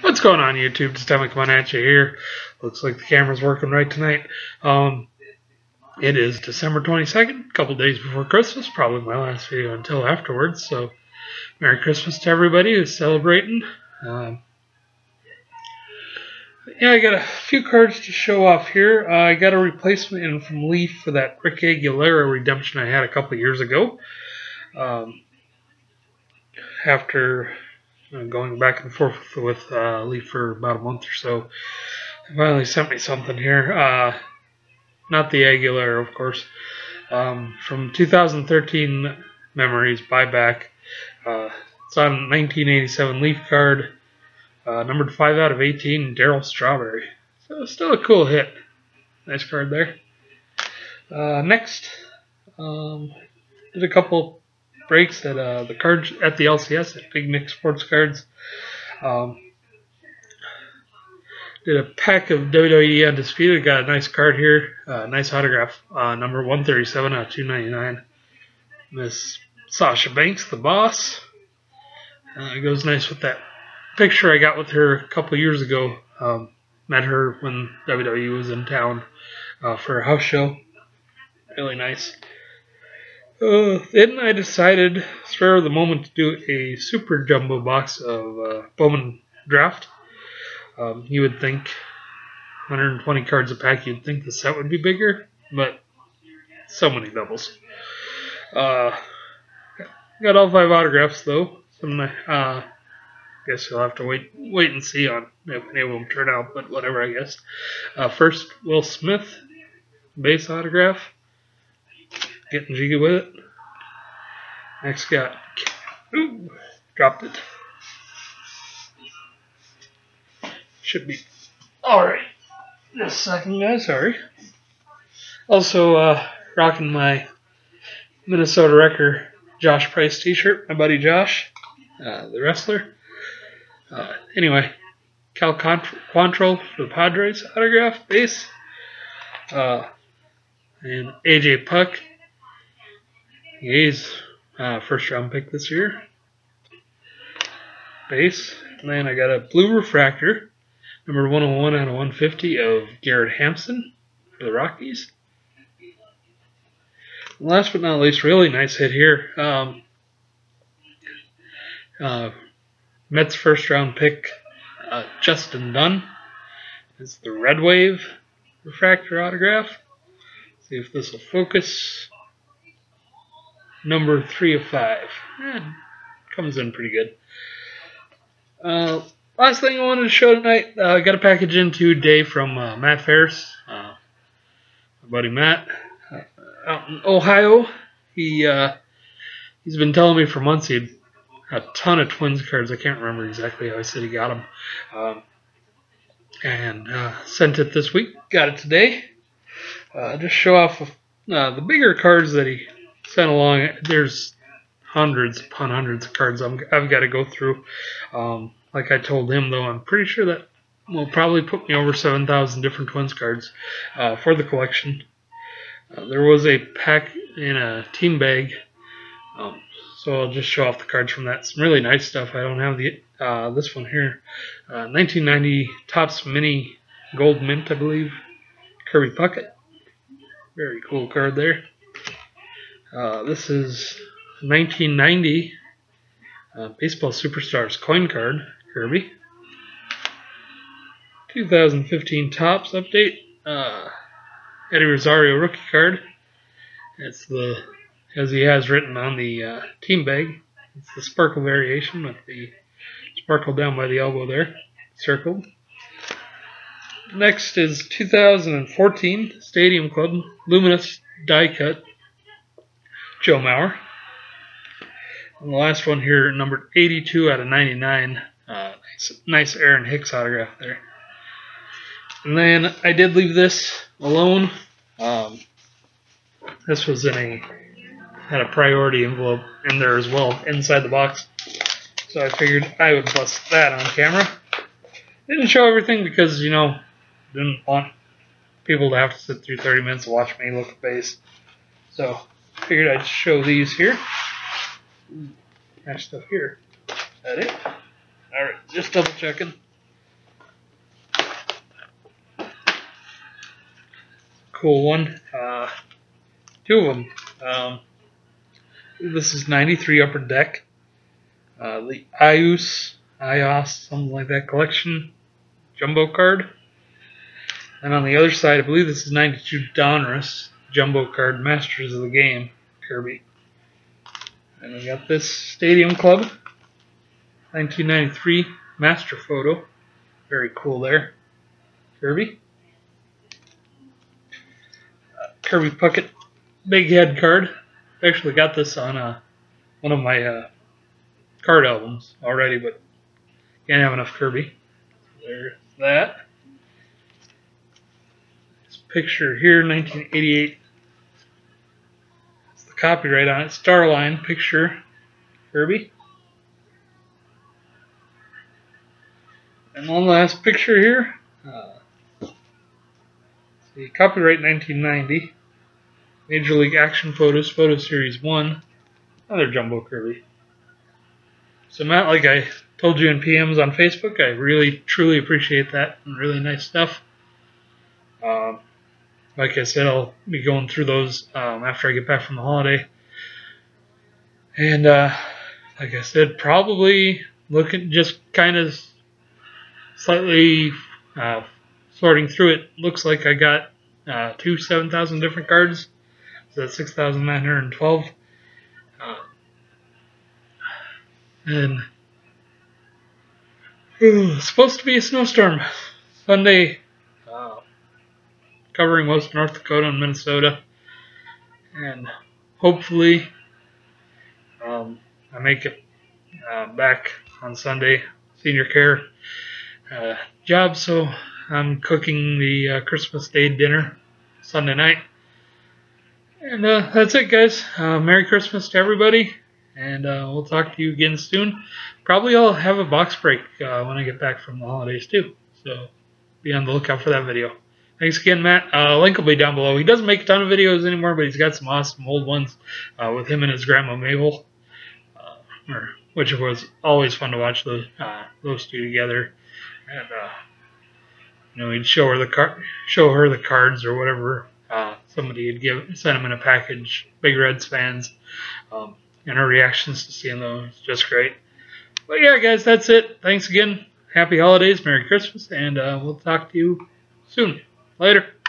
What's going on YouTube? Just time coming at you here. Looks like the camera's working right tonight. Um, it is December 22nd, a couple days before Christmas, probably my last video until afterwards. So, Merry Christmas to everybody who's celebrating. Um, yeah, I got a few cards to show off here. Uh, I got a replacement in from Leaf for that Rick Aguilera redemption I had a couple years ago. Um, after going back and forth with uh, Leaf for about a month or so, they finally sent me something here. Uh, not the Aguilera, of course. Um, from 2013 Memories Buyback. Uh, it's on 1987 Leaf card. Uh, numbered 5 out of 18, Darryl Strawberry. So still a cool hit. Nice card there. Uh, next, um, did a couple breaks at uh, the cards at the LCS at Big Nick Sports Cards. Um, did a pack of WWE Undisputed. Got a nice card here. Uh, nice autograph. Uh, number 137 out of 299. Miss Sasha Banks, the boss. Uh, it goes nice with that picture I got with her a couple years ago. Um, met her when WWE was in town uh, for a house show. Really nice. Uh, then I decided, spur of the moment, to do a super jumbo box of uh, Bowman Draft. Um, you would think 120 cards a pack, you'd think the set would be bigger, but so many doubles. Uh, got all five autographs though. Some uh, guess you'll have to wait wait and see on if any of them turn out, but whatever, I guess. Uh, first, Will Smith, base autograph. Getting jiggy with it. Next, got. Ooh, dropped it. Should be. Alright. Just a second, guys, sorry. Also, uh, rocking my Minnesota Wrecker Josh Price t shirt, my buddy Josh, uh, the wrestler. Uh, anyway, Cal Quantrill for the Padres autograph base. Uh, and AJ Puk. He's uh, first round pick this year. Base. And then I got a blue refractor, number 101 out of 150 of Garrett Hampson for the Rockies. And last but not least, really nice hit here. Um, uh, Mets first round pick uh, Justin Dunn is the Red Wave refractor autograph. See if this will focus. Number three of five. Eh, comes in pretty good. Uh, last thing I wanted to show tonight, uh, I got a package in today from uh, Matt Farus, uh, my buddy Matt, uh, out in Ohio. He uh, he's been telling me for months he'd a ton of Twins cards. I can't remember exactly how I said he got them. Um, and uh, sent it this week. Got it today. Uh, just show off uh, the bigger cards that he sent along. There's hundreds upon hundreds of cards i have got to go through. Um, like I told him, though, I'm pretty sure that will probably put me over 7,000 different Twins cards uh, for the collection. Uh, there was a pack in a team bag. Um, so I'll just show off the cards from that. Some really nice stuff. I don't have the uh, this one here. Uh, 1990 Topps Mini Gold Mint, I believe. Kirby Puckett. Very cool card there. Uh, this is 1990 uh, Baseball Superstars coin card, Kirby. 2015 Topps update. Uh, Eddie Rosario rookie card. It's the as he has written on the uh, team bag. It's the sparkle variation with the sparkle down by the elbow there, circled. Next is 2014 Stadium Club Luminous die cut Joe Mauer. And the last one here, numbered 82 out of 99. Uh, nice, Aaron Hicks autograph there. And then I did leave this alone. Um, this was in a had a priority envelope in there as well inside the box. So I figured I would bust that on camera. Didn't show everything because, you know, didn't want people to have to sit through 30 minutes to watch me look at base. So figured I'd show these here. Nice stuff here. Is that it? Alright. Just double checking. Cool one. Uh, two of them. Um, this is 93 Upper Deck. Uh, the IUS, IOS, something like that collection jumbo card. And on the other side, I believe this is 92 Donruss jumbo card Masters of the Game Kirby. And we got this Stadium Club 1993 Master Photo. Very cool there. Kirby. Uh, Kirby Puckett Big Head card. I actually got this on uh, one of my uh, card albums already, but can't have enough Kirby. There's that picture here, 1988. It's the copyright on it. Starline picture, Kirby. And one last picture here. Uh, see, copyright 1990. Major League Action Photos, Photo Series 1. Another Jumbo Kirby. So Matt, like I told you in PMs on Facebook, I really truly appreciate that really nice stuff. Um, like I said, I'll be going through those um, after I get back from the holiday. And uh, like I said, probably looking just kind of slightly uh, sorting through it. Looks like I got uh, two 7,000 different cards. So that's 6,912. Uh, and ooh, supposed to be a snowstorm Sunday covering most of North Dakota and Minnesota. And hopefully um, I make it uh, back on Sunday, senior care uh, job. So I'm cooking the uh, Christmas Day dinner Sunday night. And uh, that's it, guys. Uh, Merry Christmas to everybody. And uh, we'll talk to you again soon. Probably I'll have a box break when I get back from the holidays, too. So be on the lookout for that video. Thanks again, Matt. Uh, link will be down below. He doesn't make a ton of videos anymore, but he's got some awesome old ones uh, with him and his grandma Mabel, uh, or, which was always fun to watch those uh, those two together. And uh, you know, he'd show her the car, show her the cards or whatever uh, somebody had give sent him in a package. Big Reds fans, um, and her reactions to seeing those just great. But yeah, guys, that's it. Thanks again. Happy holidays, Merry Christmas, and we'll talk to you soon. Later.